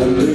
안 돼.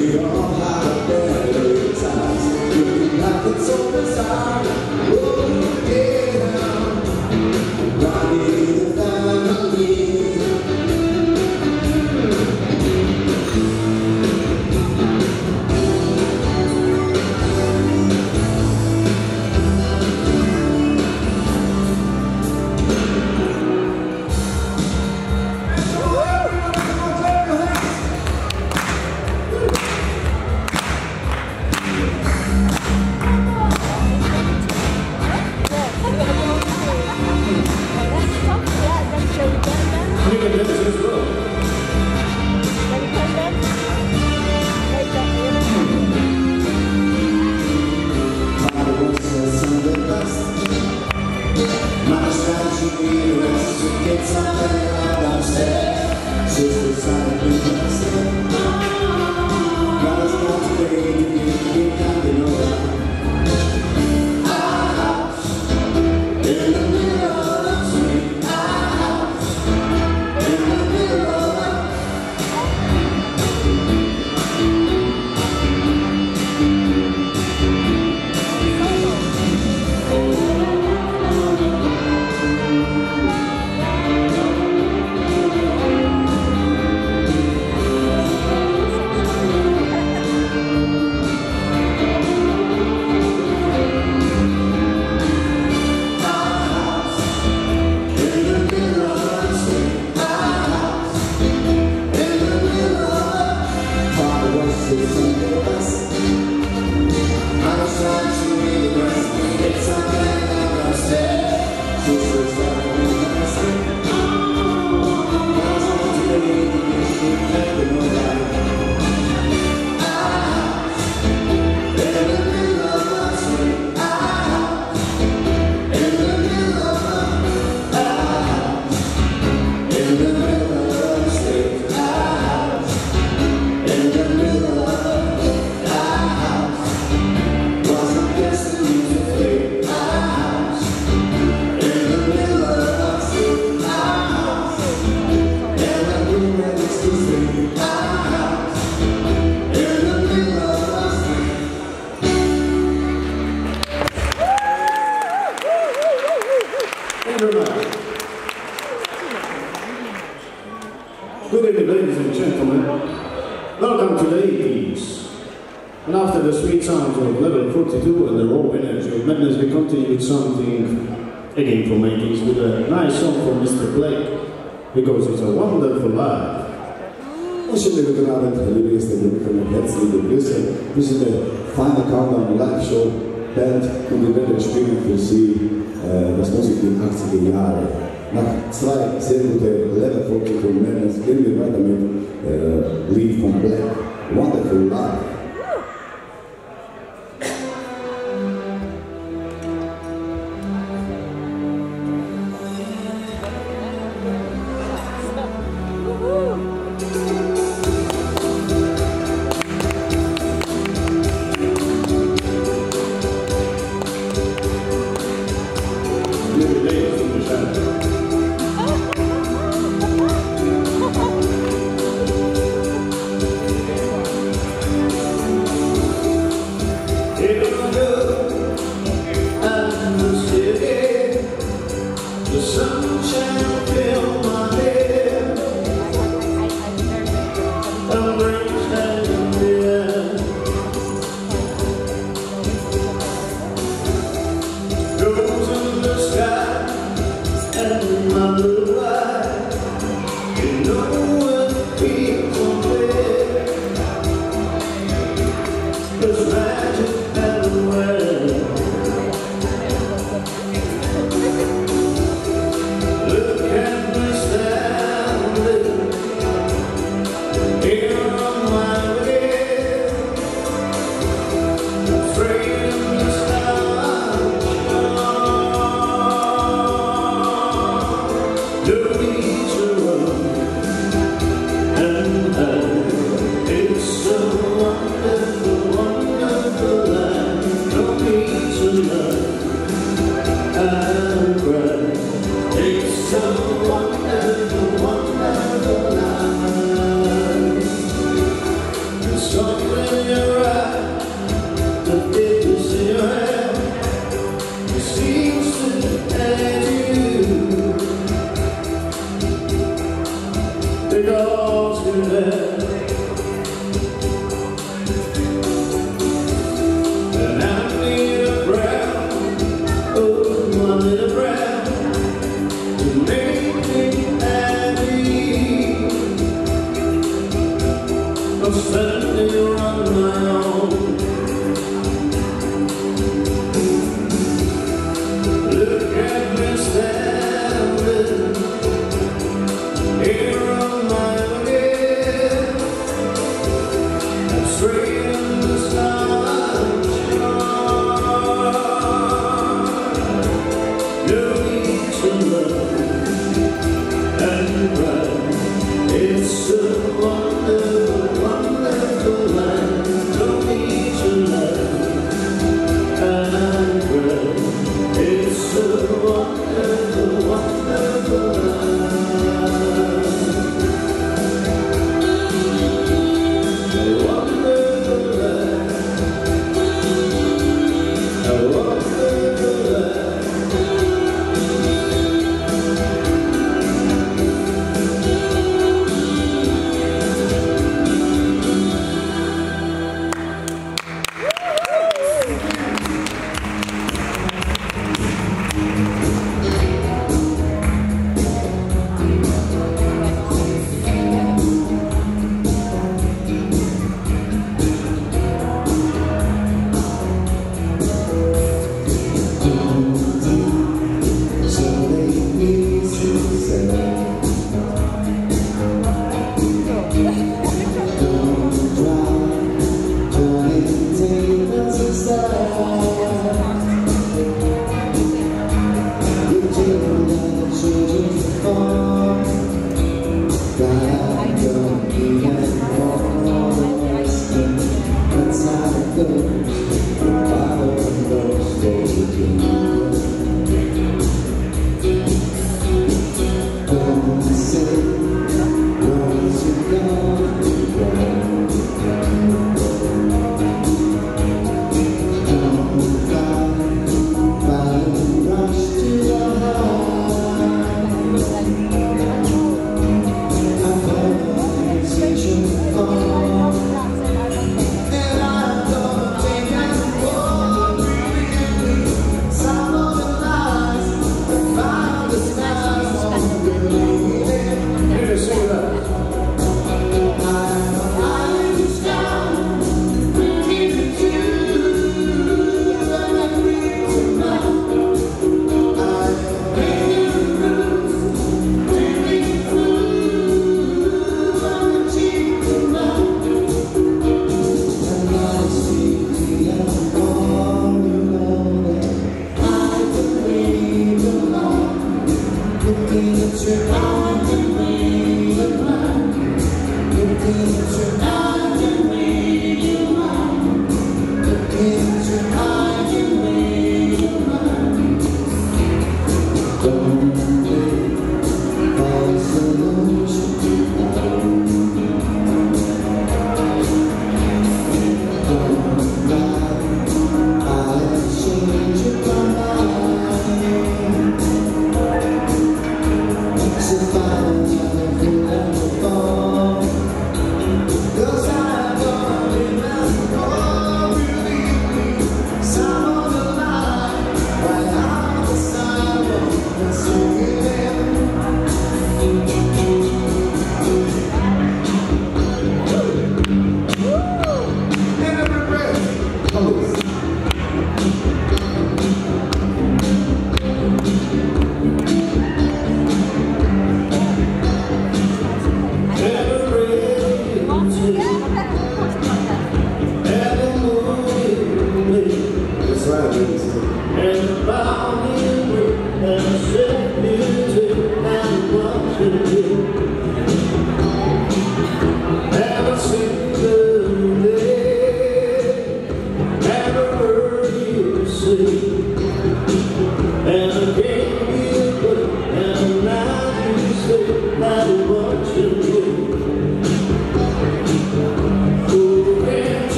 Good evening, ladies and gentlemen. Welcome to the 80s. And after the sweet sounds of level 42 and the raw energy of madness, we continue with something again from 80s with a nice song from Mr. Blake because it's a wonderful life. Ušli bi kanale televizije and bili prema Hecli do Brisel. Mislim da je of countdown live show band koji to see uh, the music in akcije jare. Musik der 80er Jahre. Nach zwei sehr guten Level 42 Madness gehen wir weiter mit äh, eh, Lied von Black, Wonderful Life.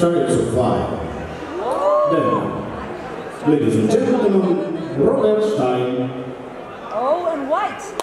Chariots of Fire. Then, ladies and gentlemen, Robert Stein. Oh, and white.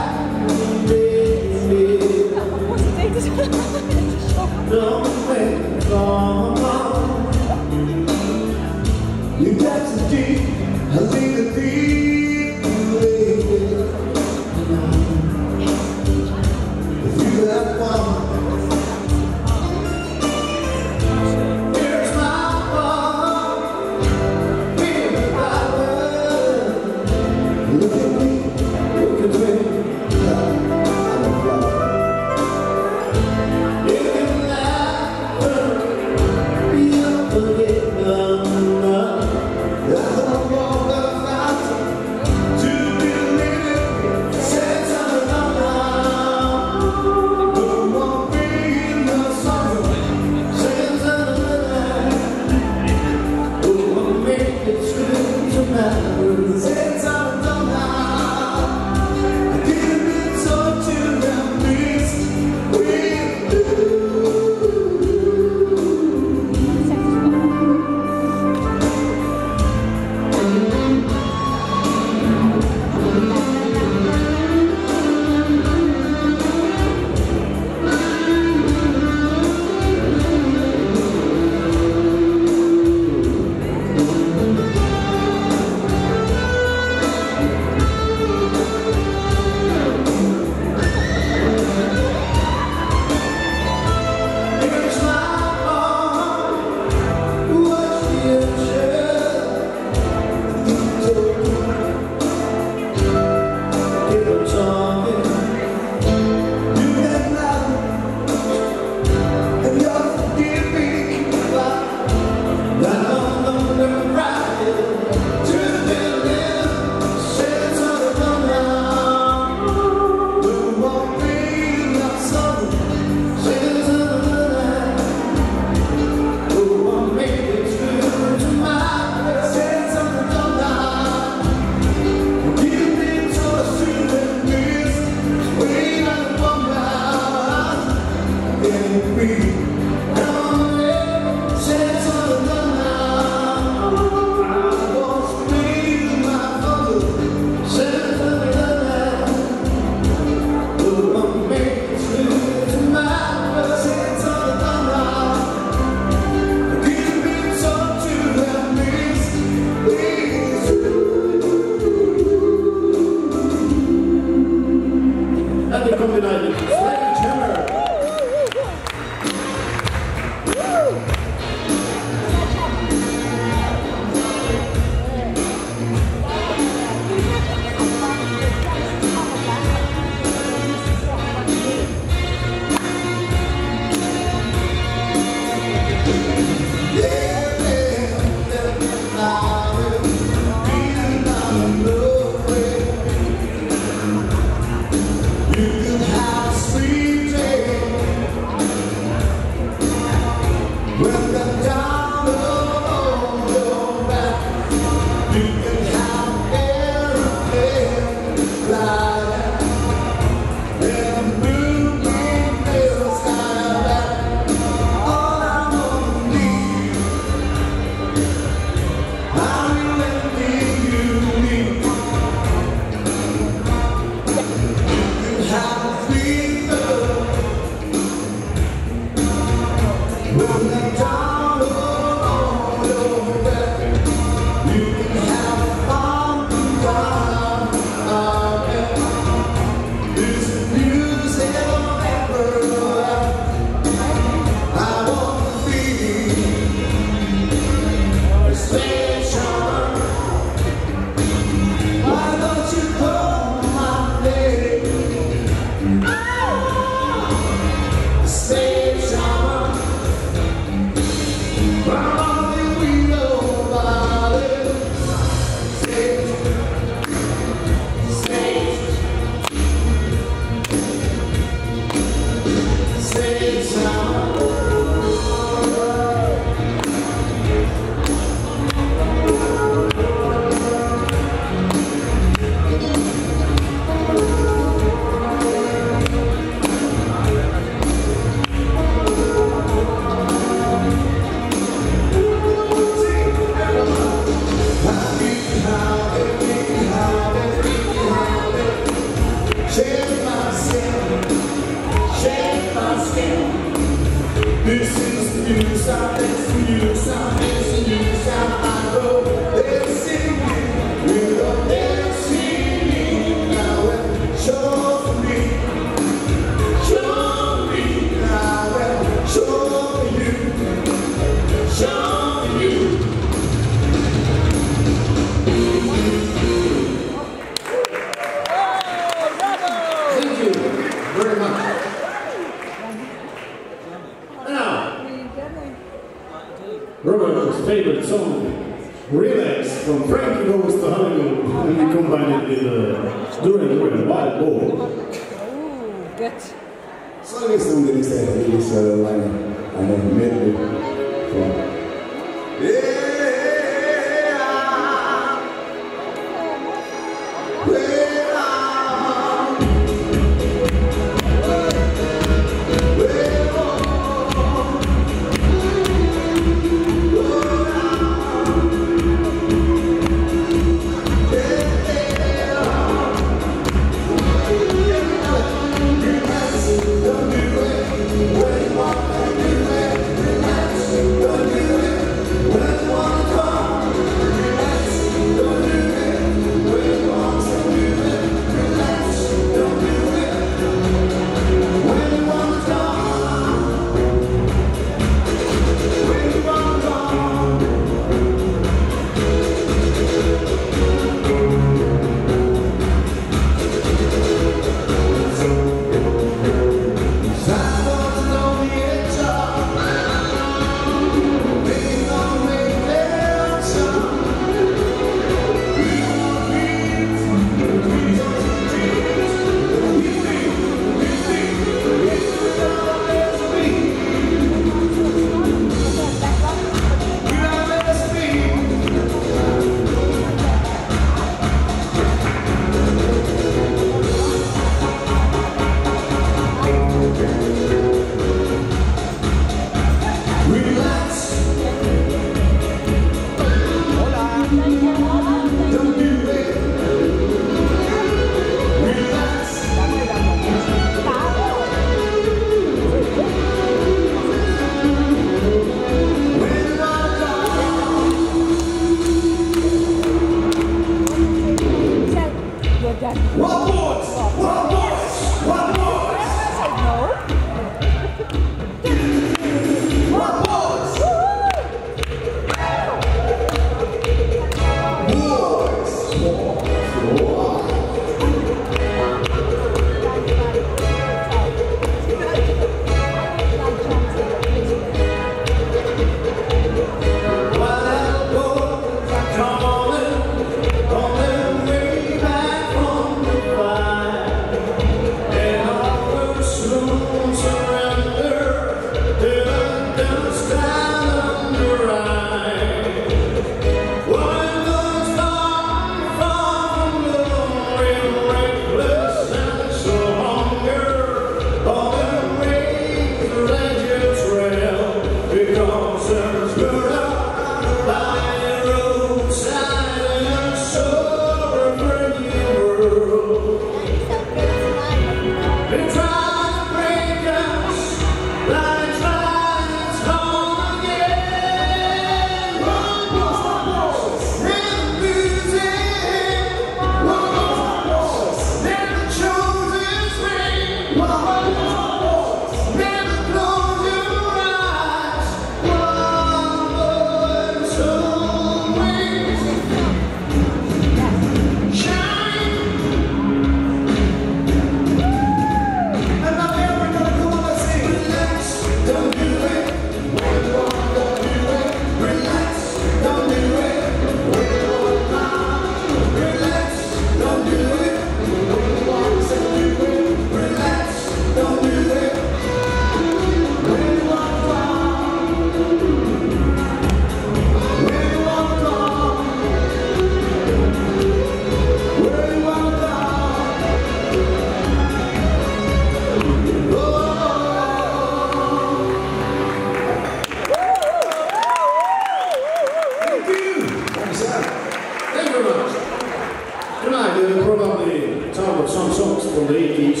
Some songs from the 80s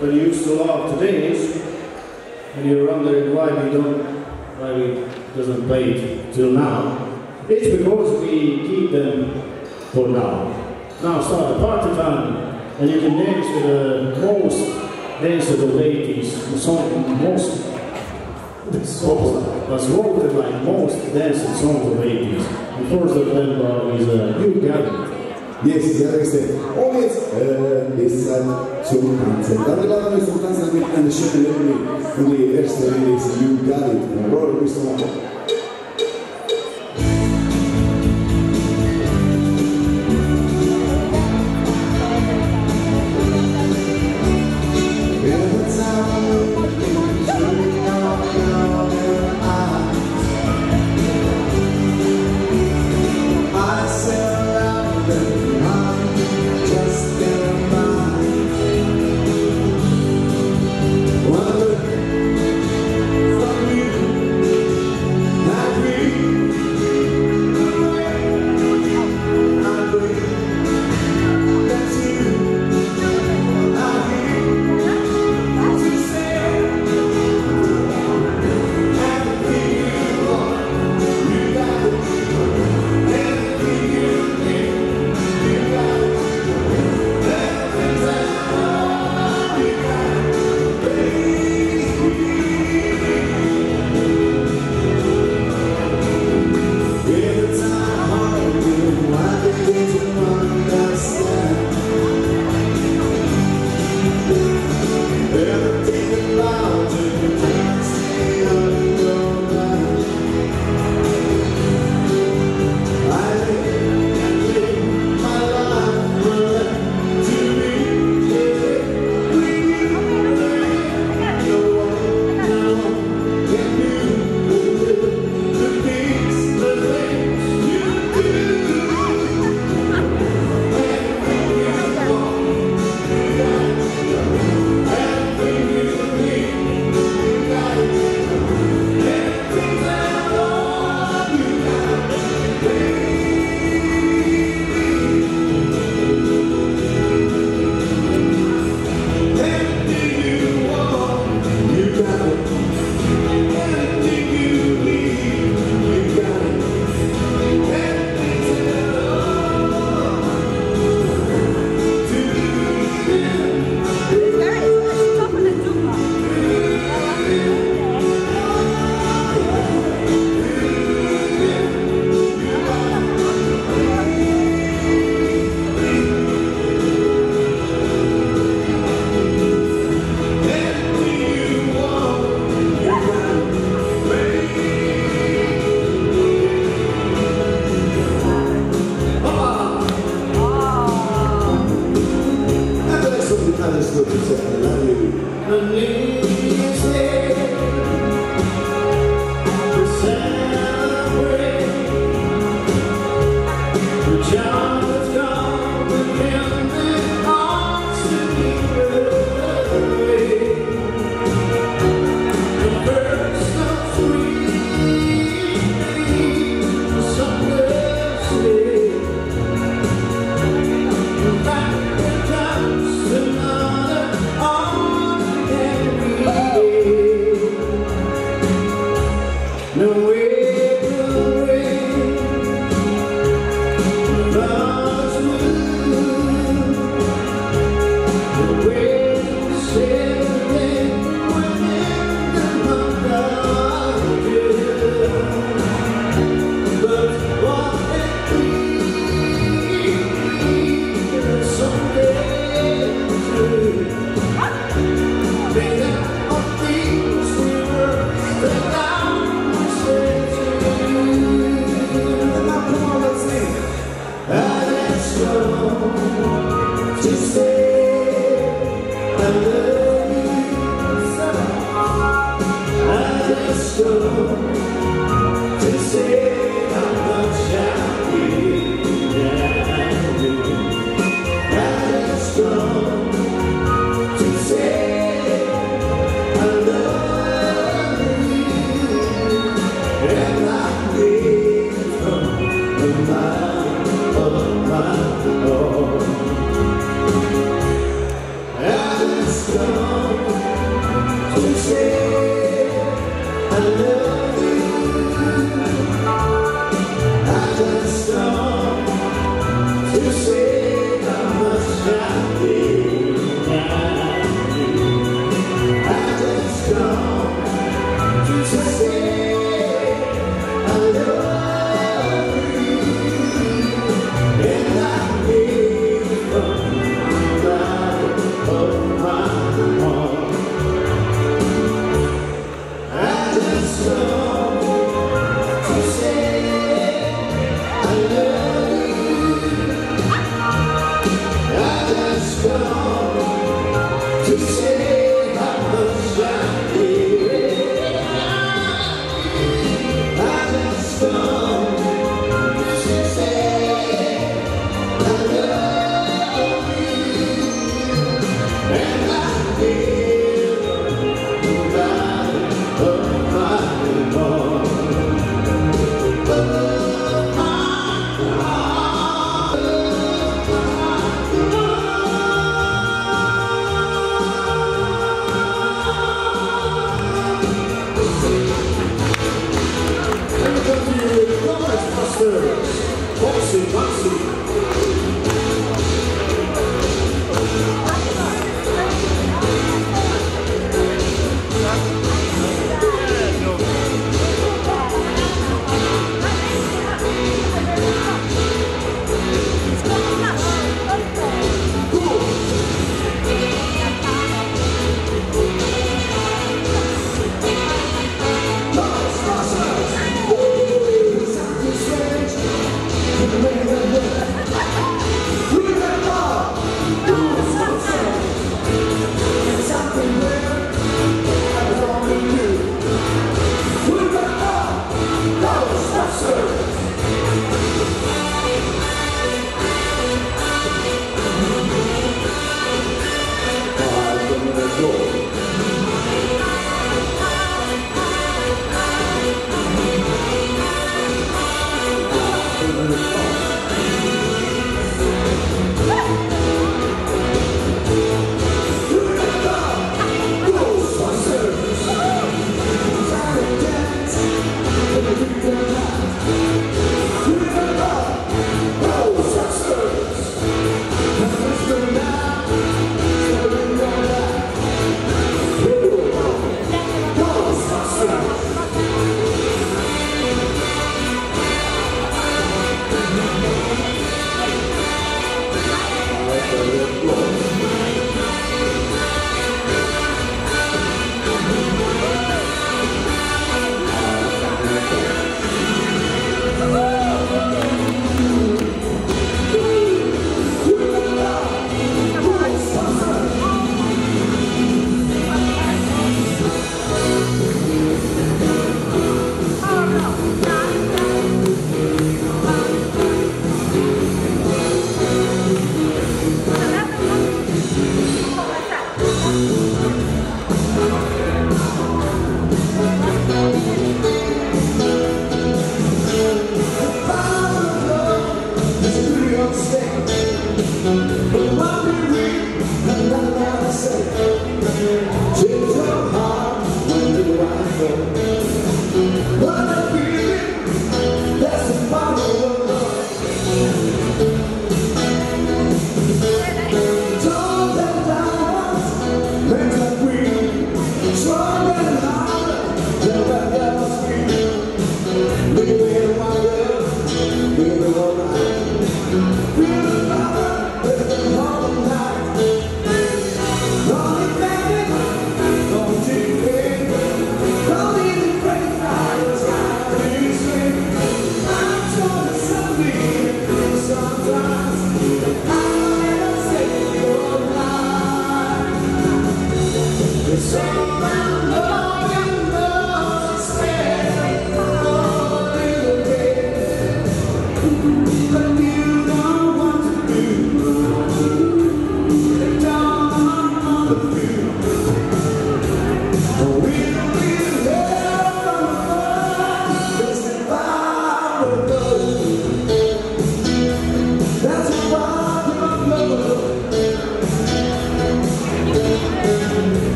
that you used to love today, and you're wondering why we don't, why we doesn't play it till now. It's because we keep them for now. Now start the party time, and you can dance with the most danceable 80s, the song most songs that's voted like most dancing songs of the 80s. The first of them is You Got It. Yes, das ist Und jetzt äh, ist Zeit zum Tanzen. Dann laden wir zum Tanzen mit einer schönen Melodie. Und die erste Melodie ist You Got It von Roy Orbison.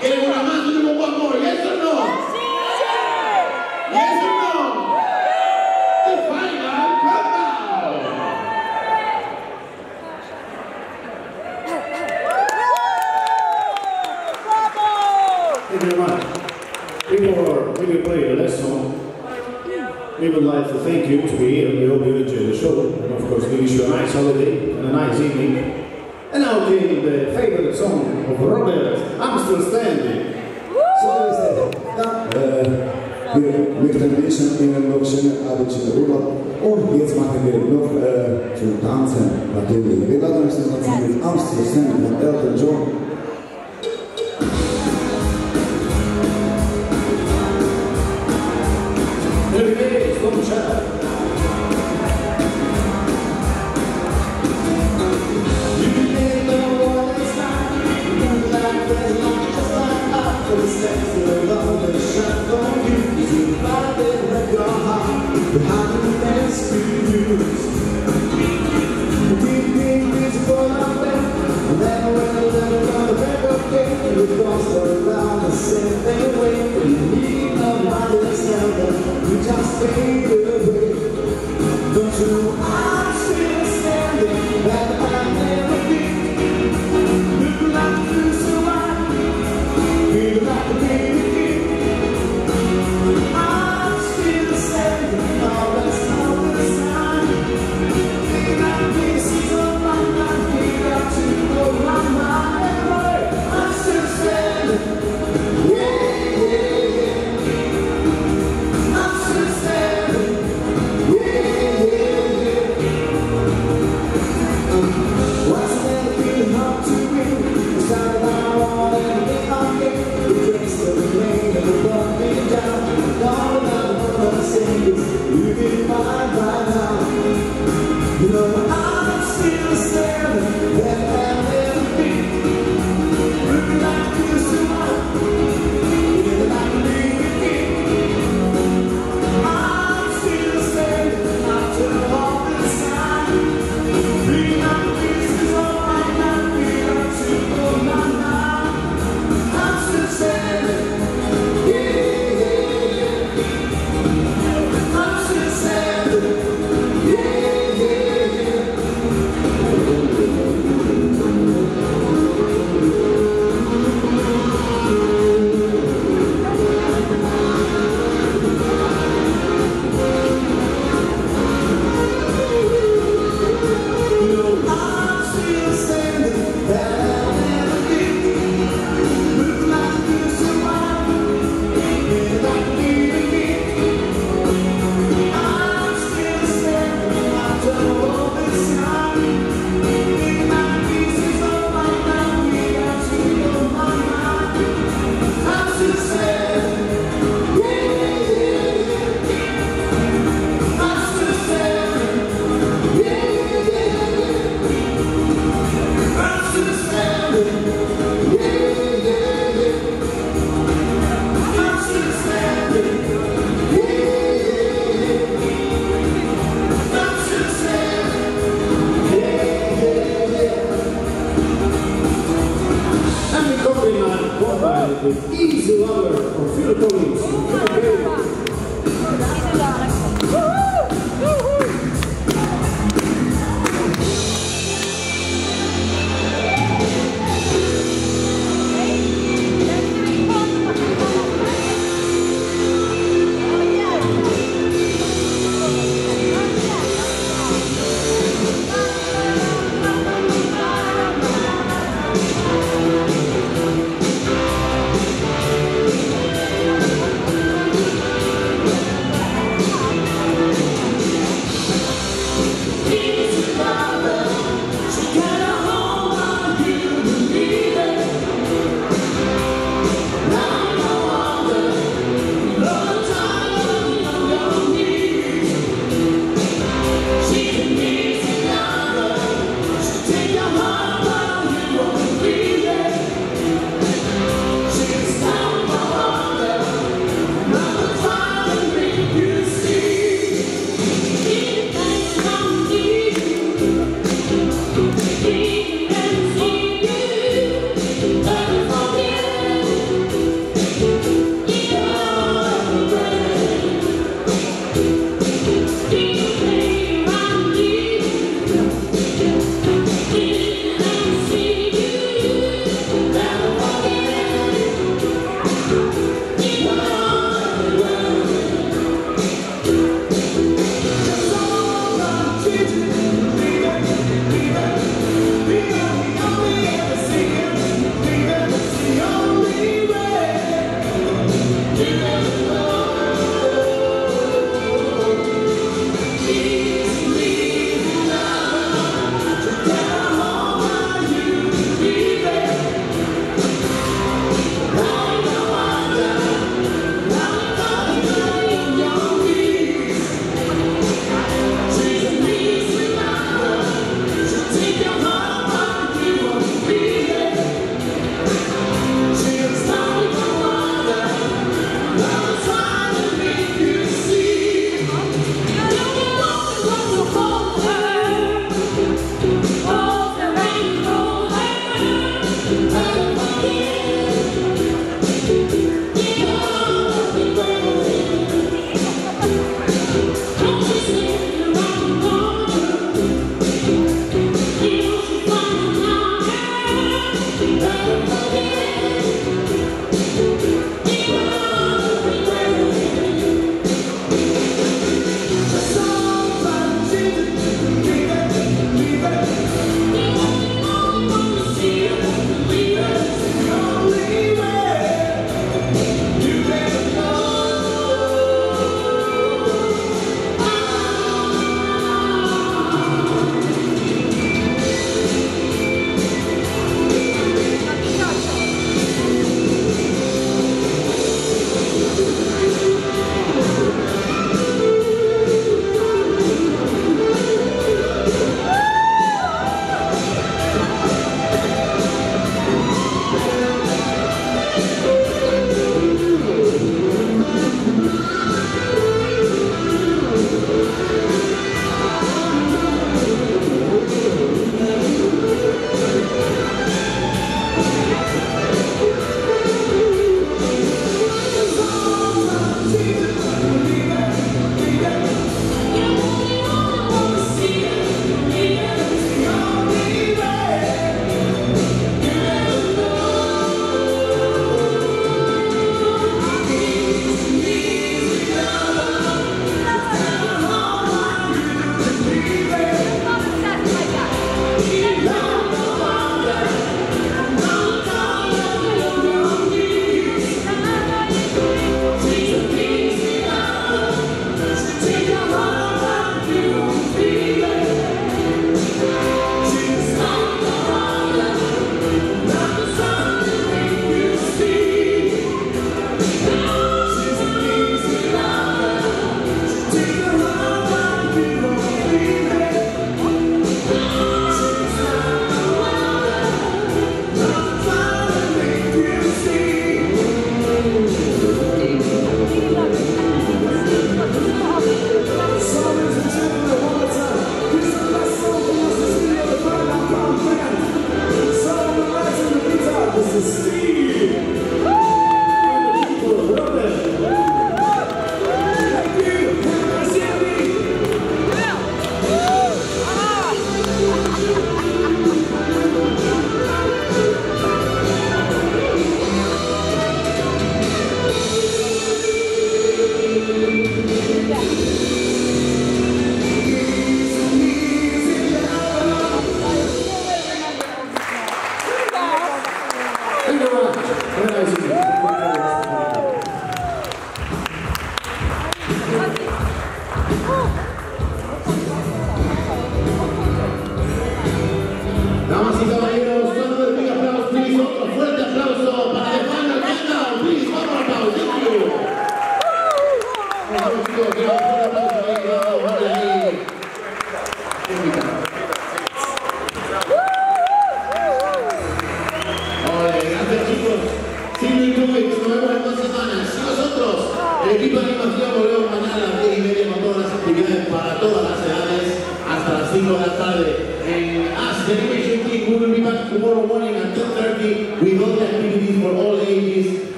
Two